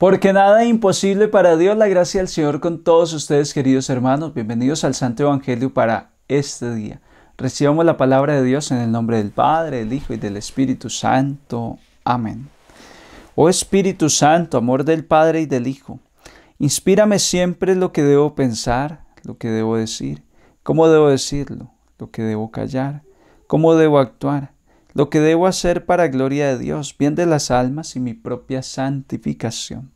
Porque nada es imposible para Dios, la gracia del Señor con todos ustedes, queridos hermanos. Bienvenidos al Santo Evangelio para este día. Recibamos la palabra de Dios en el nombre del Padre, del Hijo y del Espíritu Santo. Amén. Oh Espíritu Santo, amor del Padre y del Hijo, inspírame siempre lo que debo pensar, lo que debo decir, cómo debo decirlo, lo que debo callar, cómo debo actuar lo que debo hacer para gloria de Dios, bien de las almas y mi propia santificación.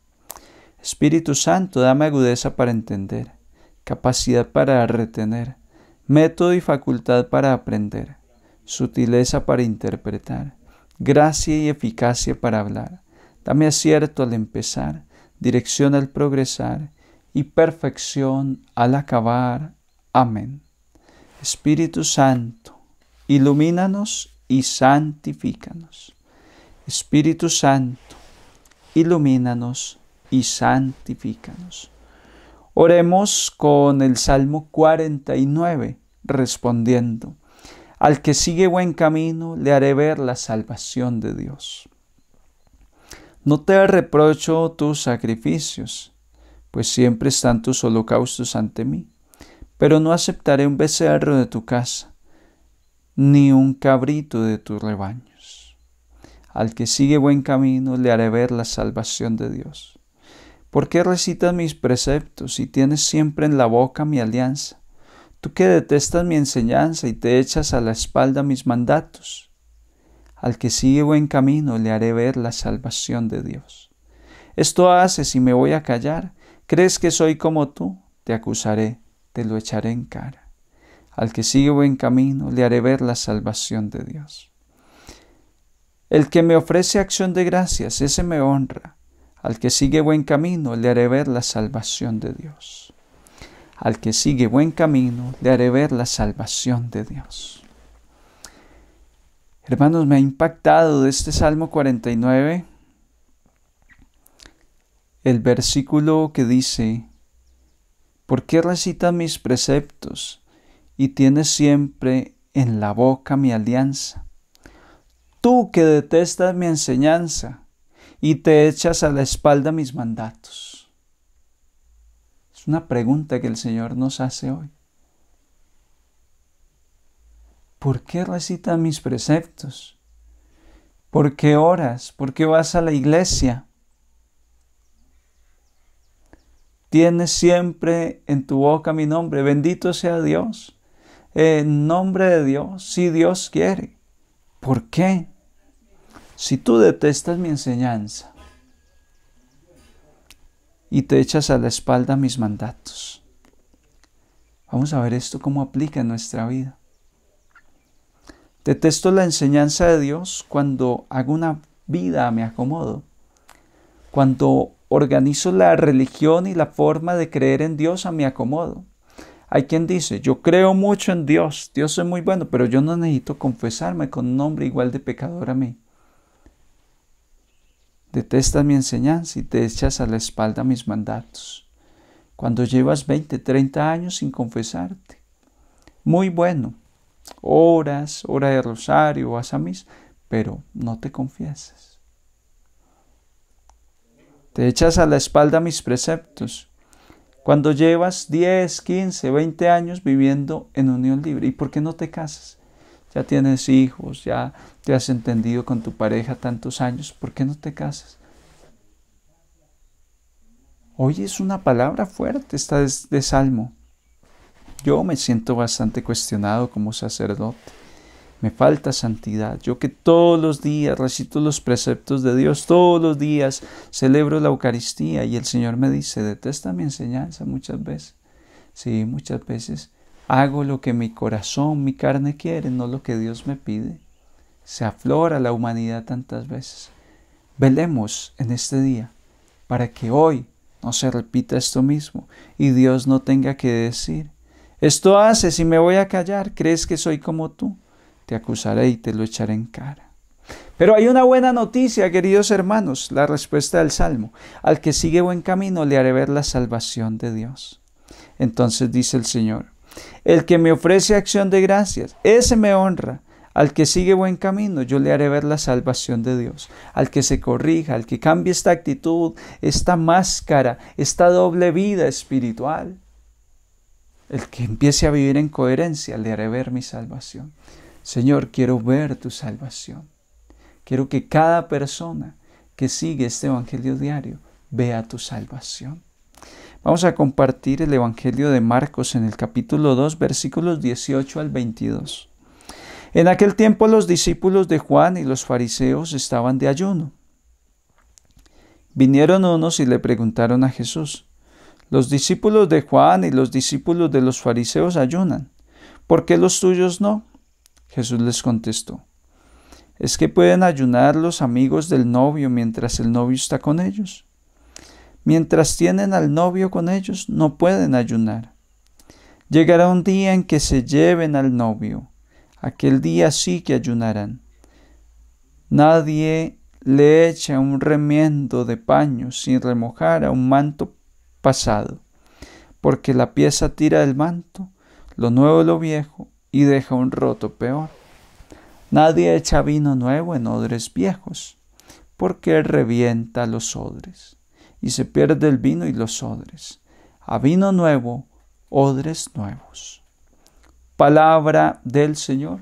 Espíritu Santo, dame agudeza para entender, capacidad para retener, método y facultad para aprender, sutileza para interpretar, gracia y eficacia para hablar. Dame acierto al empezar, dirección al progresar y perfección al acabar. Amén. Espíritu Santo, ilumínanos y santifícanos. Espíritu Santo, ilumínanos y santifícanos. Oremos con el Salmo 49, respondiendo, Al que sigue buen camino, le haré ver la salvación de Dios. No te reprocho tus sacrificios, pues siempre están tus holocaustos ante mí, pero no aceptaré un becerro de tu casa ni un cabrito de tus rebaños. Al que sigue buen camino le haré ver la salvación de Dios. ¿Por qué recitas mis preceptos y tienes siempre en la boca mi alianza? Tú que detestas mi enseñanza y te echas a la espalda mis mandatos. Al que sigue buen camino le haré ver la salvación de Dios. Esto haces y me voy a callar. ¿Crees que soy como tú? Te acusaré, te lo echaré en cara. Al que sigue buen camino le haré ver la salvación de Dios. El que me ofrece acción de gracias, ese me honra. Al que sigue buen camino le haré ver la salvación de Dios. Al que sigue buen camino le haré ver la salvación de Dios. Hermanos, me ha impactado de este Salmo 49 el versículo que dice, ¿por qué recitan mis preceptos? Y tienes siempre en la boca mi alianza. Tú que detestas mi enseñanza y te echas a la espalda mis mandatos. Es una pregunta que el Señor nos hace hoy. ¿Por qué recitas mis preceptos? ¿Por qué oras? ¿Por qué vas a la iglesia? Tienes siempre en tu boca mi nombre. Bendito sea Dios en nombre de Dios, si Dios quiere. ¿Por qué? Si tú detestas mi enseñanza y te echas a la espalda mis mandatos. Vamos a ver esto cómo aplica en nuestra vida. Detesto la enseñanza de Dios cuando hago una vida me acomodo. Cuando organizo la religión y la forma de creer en Dios a mi acomodo. Hay quien dice, yo creo mucho en Dios, Dios es muy bueno, pero yo no necesito confesarme con un hombre igual de pecador a mí. Detestas mi enseñanza y te echas a la espalda mis mandatos. Cuando llevas 20, 30 años sin confesarte. Muy bueno. Horas, hora de rosario, vas a mis, pero no te confiesas. Te echas a la espalda mis preceptos cuando llevas 10, 15, 20 años viviendo en unión libre. ¿Y por qué no te casas? Ya tienes hijos, ya te has entendido con tu pareja tantos años. ¿Por qué no te casas? Hoy es una palabra fuerte esta de Salmo. Yo me siento bastante cuestionado como sacerdote. Me falta santidad. Yo que todos los días recito los preceptos de Dios, todos los días celebro la Eucaristía y el Señor me dice, detesta mi enseñanza muchas veces. Sí, muchas veces hago lo que mi corazón, mi carne quiere, no lo que Dios me pide. Se aflora la humanidad tantas veces. Velemos en este día para que hoy no se repita esto mismo y Dios no tenga que decir, esto haces y me voy a callar, ¿crees que soy como tú? Te acusaré y te lo echaré en cara. Pero hay una buena noticia, queridos hermanos, la respuesta del Salmo. Al que sigue buen camino le haré ver la salvación de Dios. Entonces dice el Señor, el que me ofrece acción de gracias, ese me honra. Al que sigue buen camino, yo le haré ver la salvación de Dios. Al que se corrija, al que cambie esta actitud, esta máscara, esta doble vida espiritual. El que empiece a vivir en coherencia, le haré ver mi salvación. Señor, quiero ver tu salvación. Quiero que cada persona que sigue este Evangelio diario vea tu salvación. Vamos a compartir el Evangelio de Marcos en el capítulo 2, versículos 18 al 22. En aquel tiempo los discípulos de Juan y los fariseos estaban de ayuno. Vinieron unos y le preguntaron a Jesús, los discípulos de Juan y los discípulos de los fariseos ayunan, ¿por qué los tuyos no? Jesús les contestó, ¿es que pueden ayunar los amigos del novio mientras el novio está con ellos? Mientras tienen al novio con ellos, no pueden ayunar. Llegará un día en que se lleven al novio. Aquel día sí que ayunarán. Nadie le echa un remiendo de paño sin remojar a un manto pasado, porque la pieza tira del manto, lo nuevo lo viejo, y deja un roto peor. Nadie echa vino nuevo en odres viejos, porque revienta los odres y se pierde el vino y los odres. A vino nuevo, odres nuevos. Palabra del Señor.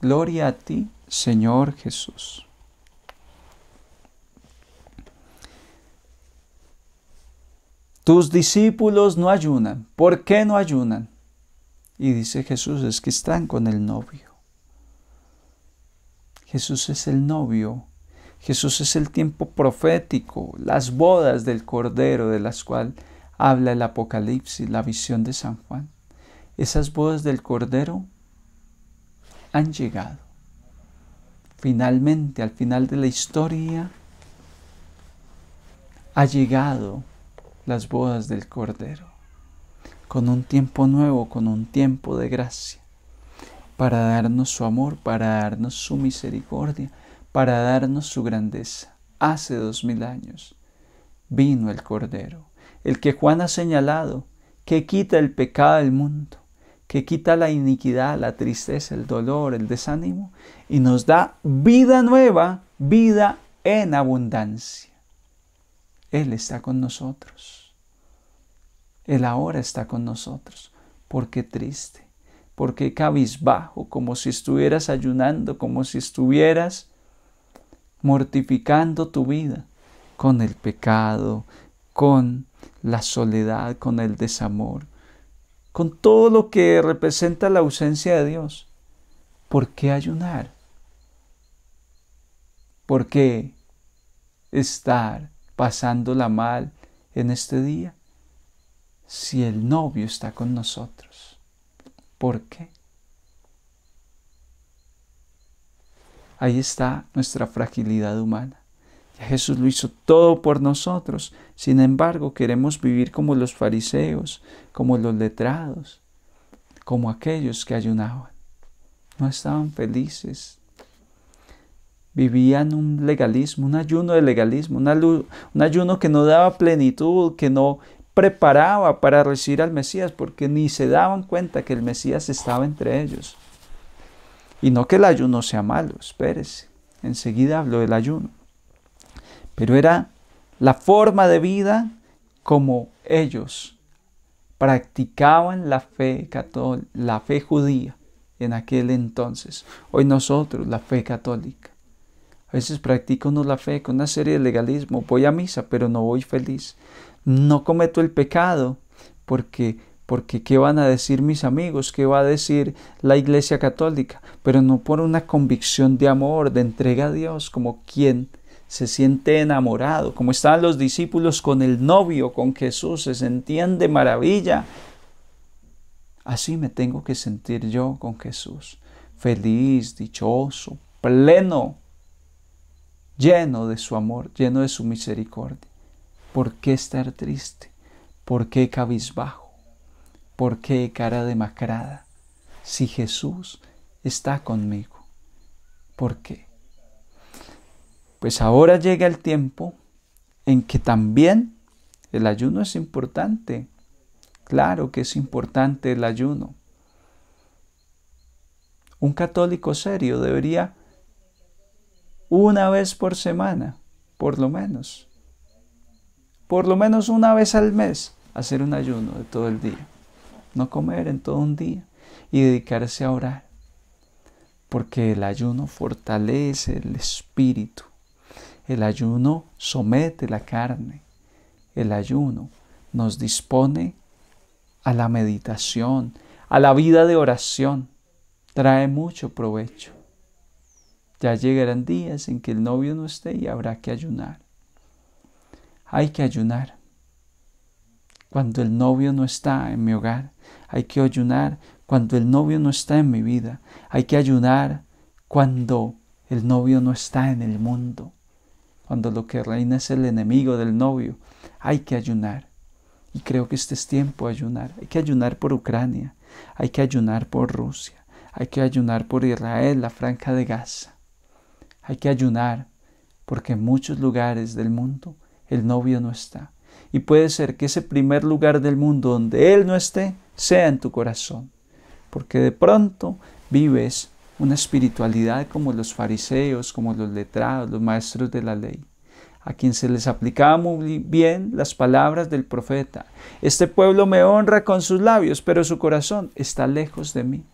Gloria a ti, Señor Jesús. Tus discípulos no ayunan. ¿Por qué no ayunan? Y dice Jesús, es que están con el novio. Jesús es el novio Jesús es el tiempo profético, las bodas del Cordero de las cuales habla el Apocalipsis, la visión de San Juan. Esas bodas del Cordero han llegado. Finalmente, al final de la historia, ha llegado las bodas del Cordero, con un tiempo nuevo, con un tiempo de gracia, para darnos su amor, para darnos su misericordia, para darnos su grandeza. Hace dos mil años vino el Cordero, el que Juan ha señalado, que quita el pecado del mundo, que quita la iniquidad, la tristeza, el dolor, el desánimo, y nos da vida nueva, vida en abundancia. Él está con nosotros. Él ahora está con nosotros. ¿Por qué triste? Porque cabizbajo, como si estuvieras ayunando, como si estuvieras mortificando tu vida con el pecado, con la soledad, con el desamor, con todo lo que representa la ausencia de Dios. ¿Por qué ayunar? ¿Por qué estar pasándola mal en este día si el novio está con nosotros? ¿Por qué? Ahí está nuestra fragilidad humana. Jesús lo hizo todo por nosotros. Sin embargo, queremos vivir como los fariseos, como los letrados, como aquellos que ayunaban. No estaban felices. Vivían un legalismo, un ayuno de legalismo, un ayuno que no daba plenitud, que no preparaba para recibir al Mesías, porque ni se daban cuenta que el Mesías estaba entre ellos. Y no que el ayuno sea malo, espérese. Enseguida hablo del ayuno. Pero era la forma de vida como ellos practicaban la fe católica, la fe judía en aquel entonces. Hoy nosotros la fe católica. A veces practico uno la fe con una serie de legalismo. Voy a misa, pero no voy feliz. No cometo el pecado porque porque ¿qué van a decir mis amigos? ¿Qué va a decir la Iglesia Católica? Pero no por una convicción de amor, de entrega a Dios, como quien se siente enamorado, como estaban los discípulos con el novio, con Jesús, se sentían de maravilla. Así me tengo que sentir yo con Jesús, feliz, dichoso, pleno, lleno de su amor, lleno de su misericordia. ¿Por qué estar triste? ¿Por qué cabizbajo? ¿Por qué cara demacrada? Si Jesús está conmigo. ¿Por qué? Pues ahora llega el tiempo en que también el ayuno es importante. Claro que es importante el ayuno. Un católico serio debería una vez por semana, por lo menos, por lo menos una vez al mes, hacer un ayuno de todo el día. No comer en todo un día y dedicarse a orar. Porque el ayuno fortalece el espíritu. El ayuno somete la carne. El ayuno nos dispone a la meditación, a la vida de oración. Trae mucho provecho. Ya llegarán días en que el novio no esté y habrá que ayunar. Hay que ayunar. Cuando el novio no está en mi hogar, hay que ayunar. Cuando el novio no está en mi vida, hay que ayunar. Cuando el novio no está en el mundo, cuando lo que reina es el enemigo del novio, hay que ayunar. Y creo que este es tiempo de ayunar. Hay que ayunar por Ucrania, hay que ayunar por Rusia, hay que ayunar por Israel, la franja de Gaza. Hay que ayunar porque en muchos lugares del mundo el novio no está. Y puede ser que ese primer lugar del mundo donde Él no esté sea en tu corazón. Porque de pronto vives una espiritualidad como los fariseos, como los letrados, los maestros de la ley a quien se les aplicaba muy bien las palabras del profeta. Este pueblo me honra con sus labios, pero su corazón está lejos de mí.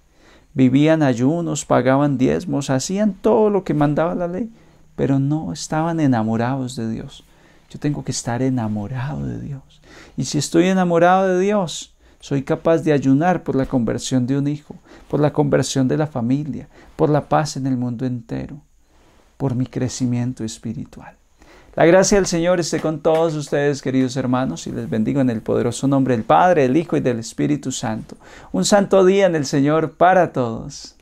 Vivían ayunos, pagaban diezmos, hacían todo lo que mandaba la ley, pero no estaban enamorados de Dios. Yo tengo que estar enamorado de Dios. Y si estoy enamorado de Dios, soy capaz de ayunar por la conversión de un hijo, por la conversión de la familia, por la paz en el mundo entero, por mi crecimiento espiritual. La gracia del Señor esté con todos ustedes, queridos hermanos, y les bendigo en el poderoso nombre del Padre, del Hijo y del Espíritu Santo. Un santo día en el Señor para todos.